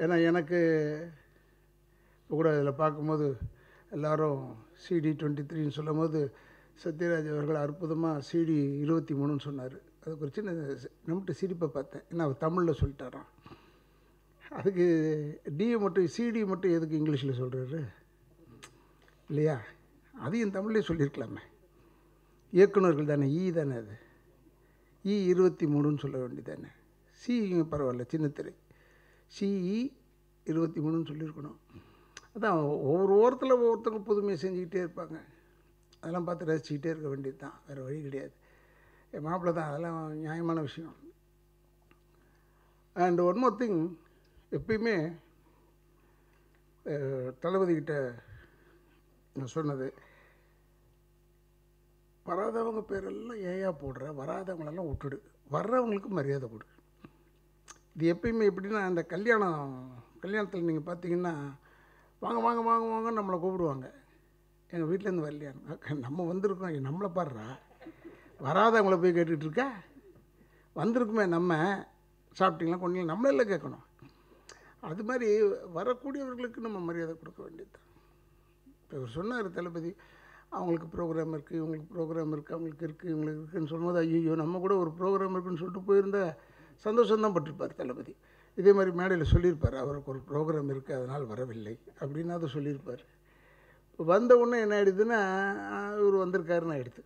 ஏன்னா எனக்கு இப்போ கூட இதில் பார்க்கும்போது எல்லோரும் சிடி டுவெண்ட்டி த்ரீன்னு சொல்லும் போது சத்யராஜ் அவர்கள் அற்புதமாக சிடி இருபத்தி மூணுன்னு சொன்னார். அதுக்கு ஒரு சின்ன நம்மகிட்ட சிரிப்பை பார்த்தேன். என்ன அவர் தமிழில் சொல்லிட்டாராம். அதுக்கு டிஏ மட்டும் சிடி மட்டும் எதுக்கு இங்கிலீஷில் சொல்கிறாரு இல்லையா? அதையும் தமிழ்லேயே சொல்லியிருக்கலாமே. இயக்குனர்கள் தானே ஈ தானே அது. இ இருபத்தி மூணுன்னு சொல்ல வேண்டியதானே சி பரவாயில்ல சின்னத்திரை. சிஇ இருபத்தி மூணுன்னு சொல்லியிருக்கணும். அதான் ஒவ்வொரு ஓரத்தில் ஒவ்வொருத்தவங்க புதுமையை செஞ்சுக்கிட்டே இருப்பாங்க. அதெல்லாம் பார்த்து ரசிச்சுக்கிட்டே இருக்க வேண்டியது தான் வேறு வழி கிடையாது. என் மாப்பிள்ளை தான் அதெல்லாம் நியாயமான விஷயம். அண்ட் ஒன் மோர் திங் எப்பயுமே தளபதிக்கிட்ட நான் சொன்னது வராதவங்க பேரெல்லாம் ஏயா போடுற வராதவங்களெல்லாம் விட்டுடு. வர்றவங்களுக்கு மரியாதை கொடு. இது எப்பயுமே எப்படின்னா அந்த கல்யாணம் கல்யாணத்தில் நீங்கள் பார்த்தீங்கன்னா வாங்க வாங்க வாங்க வாங்க நம்மளை கூப்பிடுவாங்க. எங்கள் வீட்டிலேருந்து வரலையான்னு நம்ம வந்திருக்கோம். நம்மளை பாடுறா வராதவங்கள போய் கேட்டுட்ருக்கா இருக்க. வந்திருக்குமே நம்ம. சாப்பிட்டீங்களா நம்மளே இல்லை கேட்கணும். அது மாதிரி வரக்கூடியவர்களுக்கு நம்ம மரியாதை கொடுக்க வேண்டியது இப்போ இவர் சொன்னார் தளபதி அவங்களுக்கு ப்ரோக்ராம் இருக்குது இவங்களுக்கு ப்ரோக்ராம் இருக்குது அவங்களுக்கு இருக்குது இவங்களுக்கு இருக்குன்னு சொல்லும்போது ஐயோ நம்ம கூட ஒரு ப்ரோக்ராம் இருக்குதுன்னு சொல்லிட்டு போயிருந்தா சந்தோஷம்தான் பட்டிருப்பார் தளபதி. இதே மாதிரி மேடையில் சொல்லியிருப்பார் அவருக்கு ஒரு ப்ரோக்ராம் இருக்குது அதனால் வரவில்லை அப்படின்னு அதை சொல்லியிருப்பார். இப்போ வந்த உடனே என்ன ஆயிடுதுன்னா இவர் வந்திருக்காருன்னு ஆகிடுது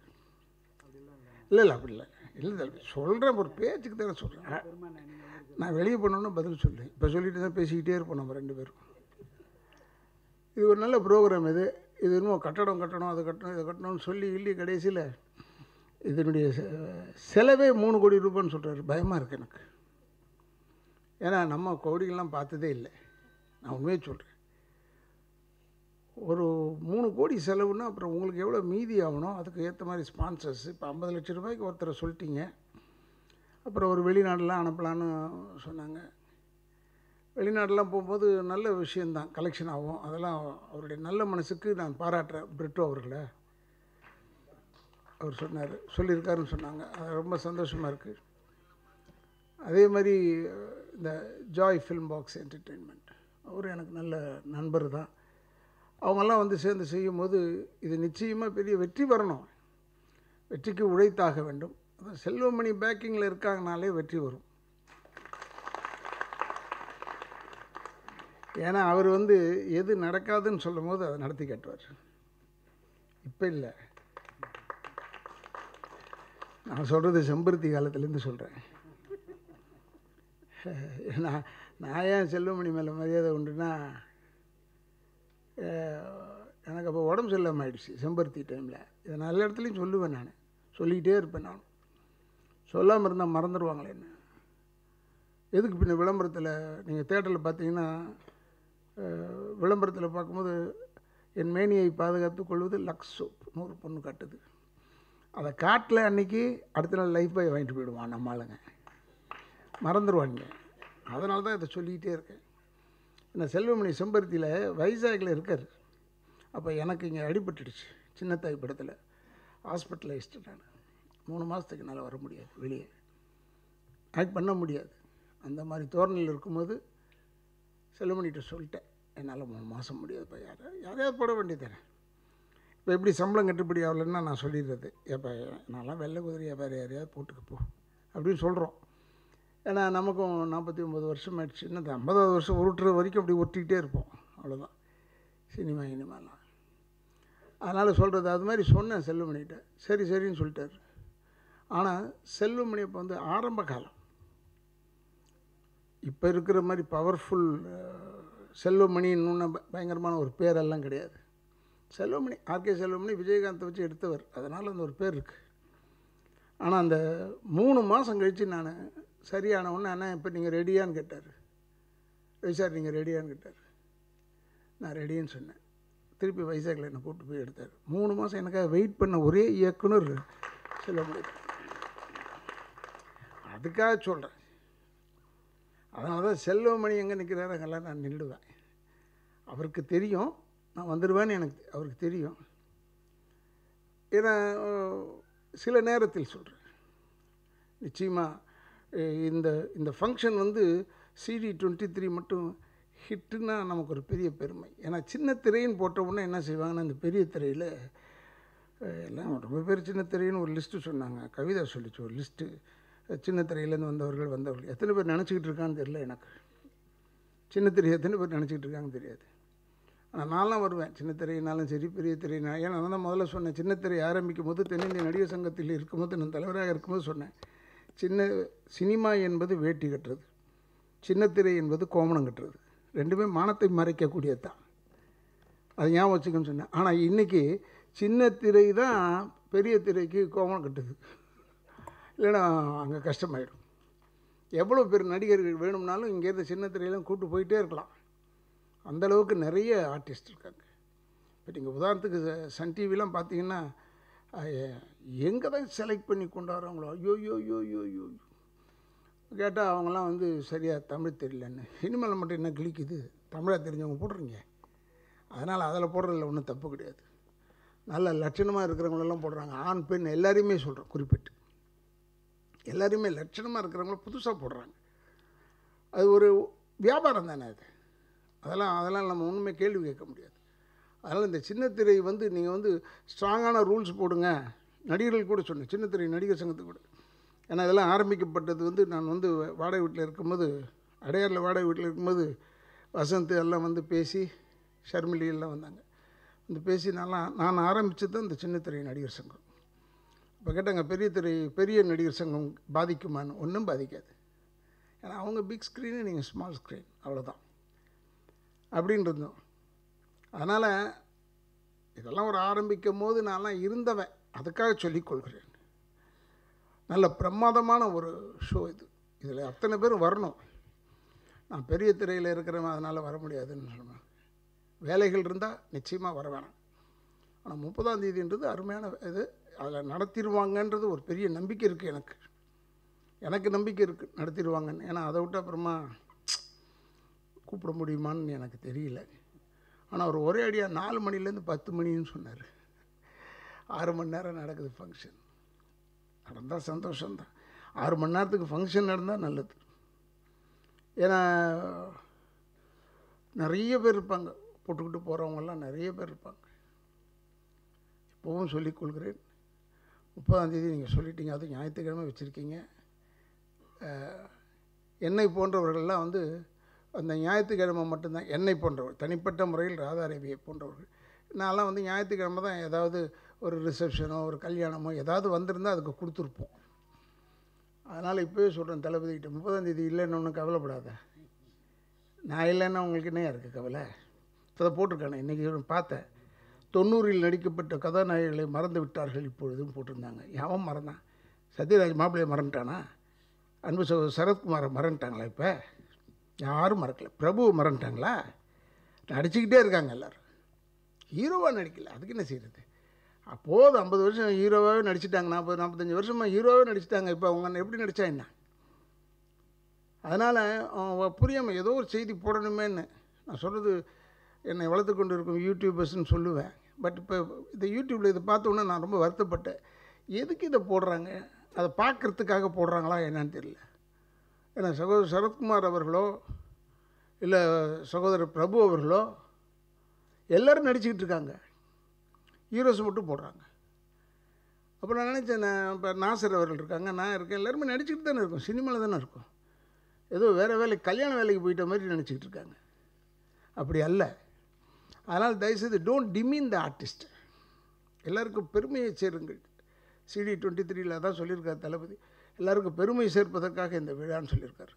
இல்லை இல்லை அப்படி இல்லை. இல்லை தளபதி சொல்கிறேன் ஒரு பேச்சுக்கு தானே சொல்கிறேன் நான் வெளியே போனோன்னே பதில் சொல்லு இப்போ சொல்லிட்டு தான் பேசிக்கிட்டே இருப்போம் நம்ம ரெண்டு பேரும். இது ஒரு நல்ல ப்ரோக்ராம் இது. இது இன்னும் கட்டடம் கட்டணும் அது கட்டணும் இதை கட்டணும்னு சொல்லி இல்லி கடைசியில் இதனுடைய செலவே மூணு கோடி ரூபான்னு சொல்கிறாரு பயமாக இருக்குது எனக்கு. ஏன்னா நம்ம கோடிகள்லாம் பார்த்ததே இல்லை. நான் உண்மையை சொல்கிறேன் ஒரு மூணு கோடி செலவுன்னா அப்புறம் உங்களுக்கு எவ்வளோ மீதி ஆகணும்? அதுக்கு ஏற்ற மாதிரி ஸ்பான்சர்ஸ் இப்போ ஐம்பது லட்ச ரூபாய்க்கு ஒருத்தரை சொல்லிட்டீங்க. அப்புறம் ஒரு வெளிநாடெலாம் அனுப்பலான்னு சொன்னாங்க. வெளிநாடுலாம் போகும்போது நல்ல விஷயந்தான் கலெக்ஷன் ஆகும். அதெல்லாம் அவருடைய நல்ல மனசுக்கு நான் பாராட்டுறேன். பிரிட்டோ அவர்களை. அவர் சொன்னார். சொல்லியிருக்காருன்னு சொன்னாங்க. அது ரொம்ப சந்தோஷமாக இருக்குது அதே மாதிரி இந்த ஜாய் ஃபில்ம் பாக்ஸ் என்டர்டெயின்மெண்ட் அவர் எனக்கு நல்ல நண்பர் தான். அவங்கெல்லாம் வந்து சேர்ந்து செய்யும்போது இது நிச்சயமாக பெரிய வெற்றி வரணும். வெற்றிக்கு உழைத்தாக வேண்டும். அதான் செல்வமணி பேக்கிங்கில் இருக்காங்கனாலே வெற்றி வரும். ஏன்னா அவர் வந்து எது நடக்காதுன்னு சொல்லும் போது அதை நடத்தி காட்டுவார். இப்போ இல்லை. நான் சொல்கிறது செம்பருத்தி காலத்துலேருந்து சொல்கிறேன் நான் நான் ஏன் செல்வமணி மேலே மரியாதை உண்டுன்னா எனக்கு அப்போ உடம்பு சரியில்லாமல் ஆயிடுச்சு செம்பருத்தி டைமில் இதை நல்ல இடத்துலையும் சொல்லுவேன் நான். சொல்லிக்கிட்டே இருப்பேன் நான் சொல்லாமல் இருந்தால் மறந்துடுவாங்களே என்ன? எதுக்கு பின்ன விளம்பரத்தில் நீங்கள் தேட்டரில் பார்த்தீங்கன்னா விளம்பரத்தில் பார்க்கும்போது என் மேனியை பாதுகாத்து கொள்வது லக்ஸ் சோப் நூறு பொண்ணு காட்டுது. அதை காட்டில் அன்னைக்கு அடுத்த நாள் லைஃப் பாய் வாங்கிட்டு போயிடுவான் நம்ம ஆளுங்க. மறந்துடுவாங்க அதனால தான் இதை சொல்லிக்கிட்டே இருக்கேன். இந்த செல்வமணி செம்பருத்தியில் வைசாகில் இருக்கார். அப்போ எனக்கு இங்கே அடிபட்டுடுச்சு. சின்னத்தாய் படத்தில். ஹாஸ்பிட்டலைஸ்டு நான். மூணு மாதத்துக்கு என்னால் வர முடியாது வெளியே. ஆக்ட் பண்ண முடியாது. அந்த மாதிரி தோரணையில் இருக்கும்போது செல்வமணிகிட்ட சொல்லிட்டேன். என்னால் மூணு மாதம் முடியாதுப்பா யாரை யாரையாவது போட வேண்டியது தானே. இப்போ எப்படி சம்பளம் கட்டுப்படி ஆகலைன்னா நான் சொல்லிடுறது. எப்போ நான்லாம் வெள்ளை குதிரையை வேறு யாரையாவது போட்டுக்கு போ அப்படின்னு சொல்கிறோம் ஏன்னா நமக்கும் நாற்பத்தி ஒம்பது வருஷம் ஆயிடுச்சு இன்னும் ஐம்பதாவது வருஷம் உருட்டுற வரைக்கும் அப்படி ஒட்டிக்கிட்டே இருப்போம். அவ்வளோதான் சினிமா இனிமாலாம் அதனால் சொல்கிறது அது மாதிரி சொன்னேன் செல்வமணிகிட்ட சரி சரின்னு சொல்லிட்டார். ஆனால் செல்வமணி இப்போ வந்து ஆரம்ப காலம். இப்போ இருக்கிற மாதிரி பவர்ஃபுல் செல்வமணின்னு பயங்கரமான ஒரு பேரெல்லாம் கிடையாது. செல்வமணி ஆர்கே செல்வமணி விஜயகாந்தை வச்சு எடுத்தவர். அதனால் அந்த ஒரு பேர் இருக்குது ஆனால் அந்த மூணு மாதம் கழித்து நான் சரியான ஒன்று அண்ணா இப்போ நீங்கள் ரெடியான்னு கேட்டார். ரவி சார் நீங்கள் ரெடியான்னு கேட்டார். நான் ரெடின்னு சொன்னேன். திருப்பி வைசாக்கில் என்னை கூப்பிட்டு போய் எடுத்தார். மூணு மாதம் எனக்காக வெயிட் பண்ண ஒரே இயக்குனர் செல்வமணி. அதுக்காக சொல்கிறேன் அதனால தான் செல்வமணி எங்கே நிற்கிறாரு அங்கெல்லாம் நான் நின்றுவேன். அவருக்கு தெரியும் நான் வந்துடுவேன்னு எனக்கு அவருக்கு தெரியும். ஏன்னா சில நேரத்தில் சொல்கிறேன் நிச்சயமாக இந்த இந்த ஃபங்க்ஷன் வந்து சிடி டுவெண்ட்டி த்ரீ மட்டும் ஹிட்டுன்னா நமக்கு ஒரு பெரிய பெருமை. ஏன்னா சின்ன திரைன்னு போட்ட உடனே என்ன செய்வாங்கன்னா அந்த பெரிய திரையில் எல்லாம் ரொம்ப பேர் சின்ன திரைன்னு ஒரு லிஸ்ட்டு சொன்னாங்க. கவிதா சொல்லிச்சு ஒரு லிஸ்ட்டு சின்ன திரையிலேருந்து வந்தவர்கள் வந்தவர்கள். எத்தனை பேர் நினச்சிக்கிட்டு இருக்கான்னு தெரியல எனக்கு. சின்ன திரை எத்தனை பேர் நினச்சிக்கிட்டு இருக்காங்கன்னு தெரியாது. ஆனால் நான்லாம் வருவேன். சின்ன திரையினாலும் சரி பெரிய திரையினாலும் ஏன்னா நான் தான் முதல்ல சொன்னேன். சின்ன திரை ஆரம்பிக்கும் போது தென்னிந்திய நடிகர் சங்கத்தில் இருக்கும்போது நான் தலைவராக இருக்கும்போது சொன்னேன். சின்ன சினிமா என்பது வேட்டி கட்டுறது. சின்ன திரை என்பது கோமணம் கட்டுறது. ரெண்டுமே மானத்தை மறைக்கக்கூடியது தான் அது ஞாபகம் வச்சுக்கன்னு சொன்னேன். ஆனால் இன்றைக்கி சின்ன திரை தான் பெரிய திரைக்கு கோமணம் கட்டுது. இல்லைன்னா அங்கே கஷ்டமாயிடும். எவ்வளோ பேர் நடிகர்கள் வேணும்னாலும் இங்கேருந்து சின்ன திரையெல்லாம் கூப்பிட்டு போயிட்டே இருக்கலாம். அந்தளவுக்கு நிறைய ஆர்டிஸ்ட் இருக்காங்க. இப்போ நீங்கள் உதாரணத்துக்கு ச- சன் டிவிலாம் பார்த்தீங்கன்னா எங்கே தான் செலக்ட் பண்ணி கொண்டாடுறாங்களோ வராங்களோ ஐயோ யோ யோ யோ யோ கேட்டால் அவங்களாம் வந்து சரியாக தமிழ் தெரியலன்னு. இனிமேல் மட்டும் என்ன கிழிக்குது? தமிழாக தெரிஞ்சவங்க போடுறீங்க. அதனால் அதில் போடுறதில்ல ஒன்றும் தப்பு கிடையாது. நல்ல லட்சணமாக இருக்கிறவங்களெல்லாம் போடுறாங்க. ஆண் பெண் எல்லாரையுமே சொல்கிறோம் குறிப்பிட்டு. எல்லாரையுமே லட்சணமாக இருக்கிறவங்கள புதுசாக போடுறாங்க. அது ஒரு வியாபாரம் தானே அது. அதெல்லாம் அதெல்லாம் நம்ம ஒன்றுமே கேள்வி கேட்க முடியாது. அதனால் இந்த சின்ன திரை வந்து நீங்கள் வந்து ஸ்ட்ராங்கான ரூல்ஸ் போடுங்க. நடிகர்கள் கூட சொன்னேன் சின்ன திரை நடிகர் சங்கத்துக்கு கூட. ஏன்னா இதெல்லாம் ஆரம்பிக்கப்பட்டது வந்து நான் வந்து வாடகை வீட்டில் இருக்கும்போது அடையாரில் வாடகை வீட்டில் இருக்கும்போது வசந்த் எல்லாம் வந்து பேசி ஷர்மிலி எல்லாம் வந்தாங்க. வந்து பேசி நல்லா நான் ஆரம்பித்தது தான் இந்த சின்ன திரை நடிகர் சங்கம். இப்போ கேட்டாங்க பெரிய திரை பெரிய நடிகர் சங்கம் பாதிக்குமான்னு? ஒன்றும் பாதிக்காது. ஏன்னா அவங்க பிக் ஸ்க்ரீனு நீங்கள் ஸ்மால் ஸ்க்ரீன் அவ்வளோதான் அப்படின்னு இருந்தோம் அதனால் இதெல்லாம் ஒரு ஆரம்பிக்கும் போது நான்லாம் இருந்தவன். அதுக்காக சொல்லிக்கொள்கிறேன் நல்ல பிரமாதமான ஒரு ஷோ இது. இதில் அத்தனை பேரும் வரணும். நான் பெரிய திரையில் இருக்கிறவன் அதனால் வர முடியாதுன்னு சொல்லுவேன். வேலைகள் இருந்தால் நிச்சயமாக வர வேணாம். ஆனால் முப்பதாம் தேதின்றது அருமையான இது. அதில் நடத்திடுவாங்கன்றது ஒரு பெரிய நம்பிக்கை இருக்குது எனக்கு. எனக்கு நம்பிக்கை இருக்குது நடத்திடுவாங்கன்னு. ஏன்னா அதை விட்டு அப்புறமா கூப்பிட முடியுமான்னு எனக்கு தெரியல. ஆனால் அவர் ஒரே அடியாக நாலு மணிலேருந்து பத்து மணின்னு சொன்னார். ஆறு மணி நேரம் நடக்குது ஃபங்க்ஷன் நடந்தால் சந்தோஷம்தான். ஆறு மணி நேரத்துக்கு ஃபங்க்ஷன் நடந்தால் நல்லது. ஏன்னா நிறைய பேர் இருப்பாங்க. போட்டுக்கிட்டு போகிறவங்கெல்லாம் நிறைய பேர் இருப்பாங்க. இப்போவும் சொல்லிக் கொள்கிறேன். முப்பதாந்தேதி நீங்கள் சொல்லிட்டீங்க. அதுவும் ஞாயிற்றுக்கிழமை வச்சுருக்கீங்க. என்னை போன்றவர்கள்லாம் வந்து அந்த ஞாயிற்றுக்கிழமை மட்டும்தான். என்னை போன்றவர் தனிப்பட்ட முறையில் ராதாரேவியை போன்றவர்கள். நான்லாம் வந்து ஞாயிற்றுக்கிழமை தான் ஏதாவது ஒரு ரிசப்ஷனோ ஒரு கல்யாணமோ ஏதாவது வந்திருந்தால் அதுக்கு கொடுத்துருப்போம். அதனால் இப்போயே சொல்கிறேன் தளபதிக்கிட்ட முப்பதாந்தேதி இல்லைன்னு ஒன்றும் கவலைப்படாத. நான் இல்லைன்னா உங்களுக்கு என்ன இருக்குது கவலை? இப்போ தான் போட்டிருக்கானே இன்றைக்கி பார்த்தேன் தொண்ணூறில் நடிக்கப்பட்ட கதாநாயகிகளை மறந்து விட்டார்கள் இப்பொழுதும் போட்டிருந்தாங்க. யாவும் மறந்தான். சத்யராஜ் மாப்பிள்ளையை மறந்துட்டானா? அன்பு சகோதரர் சரத்குமாரை மறந்துட்டாங்களா இப்போ? யாரும் மறக்கல. பிரபுவை மறந்துட்டாங்களா? நடிச்சுக்கிட்டே இருக்காங்க எல்லோரும். ஹீரோவாக நடிக்கல. அதுக்கு என்ன செய்கிறது அப்போது ஐம்பது வருஷம் ஹீரோவாகவே நடிச்சிட்டாங்க நாற்பது நாற்பத்தஞ்சு வருஷமாக ஹீரோவாகவே நடிச்சிட்டாங்க. இப்போ அவங்க எப்படி நடித்தா என்ன? அதனால் புரியாமல் ஏதோ ஒரு செய்தி போடணுமேன்னு நான் சொல்கிறது என்னை வளர்த்து கொண்டு இருக்கும் யூடியூபர்ஸ்னு சொல்லுவேன். பட் இப்போ இந்த யூடியூப்பில் இதை பார்த்தோன்னே நான் ரொம்ப வருத்தப்பட்டேன். எதுக்கு இதை போடுறாங்க? அதை பார்க்குறதுக்காக போடுறாங்களா என்னன்னு தெரியல. ஏன்னா சகோதரர் சரத்குமார் அவர்களோ இல்லை சகோதரர் பிரபு அவர்களோ எல்லோரும் நடிச்சுக்கிட்டு இருக்காங்க. ஹீரோஸ் மட்டும் போடுறாங்க. அப்போ நான் நினச்சேன் நான் இப்போ நாசர் அவர்கள் இருக்காங்க நான் இருக்கேன். எல்லாருமே நடிச்சுக்கிட்டு தானே இருக்கும். சினிமாவில் தானே இருக்கும். ஏதோ வேறு வேலைக்கு கல்யாண வேலைக்கு போயிட்ட மாதிரி நினச்சிக்கிட்டு இருக்காங்க. அப்படி அல்ல. அதனால் தயவுசெய்து டோன்ட் டிமீன் த ஆர்டிஸ்ட் எல்லாருக்கும் பெருமையை சேருங்கள். சிடி டுவெண்ட்டி த்ரீல தான் சொல்லியிருக்கார் தளபதி. எல்லாருக்கும் பெருமை சேர்ப்பதற்காக இந்த விழான்னு சொல்லியிருக்காரு.